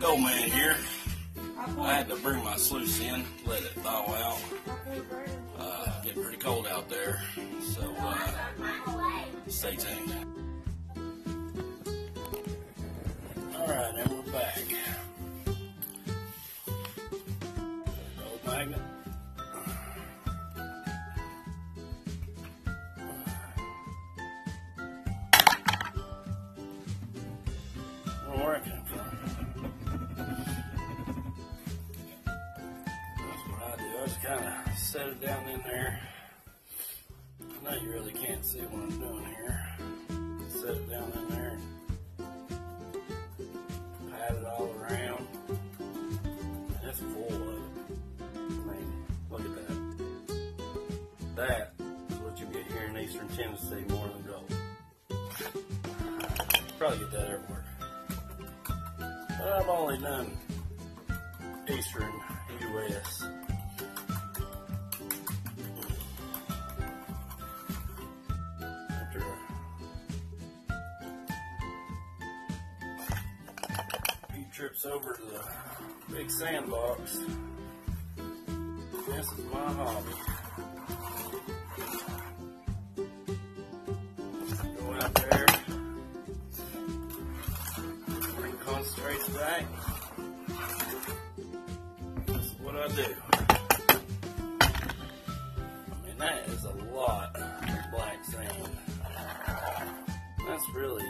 Gold man here. I had to bring my sluice in, let it thaw out. Uh, getting pretty cold out there, so uh, stay tuned. All right, and we're back. Gold magnet. Working. Just kind of set it down in there. I know you really can't see what I'm doing here. Set it down in there. Pat it all around. And it's full of it. I mean, look at that. That is what you get here in eastern Tennessee more than gold. Probably get that everywhere. But I've only done eastern U.S. trips over to the big sandbox, this is my hobby. Go out there, bring concentrates back. This is what I do. I mean, that is a lot of black sand. That's really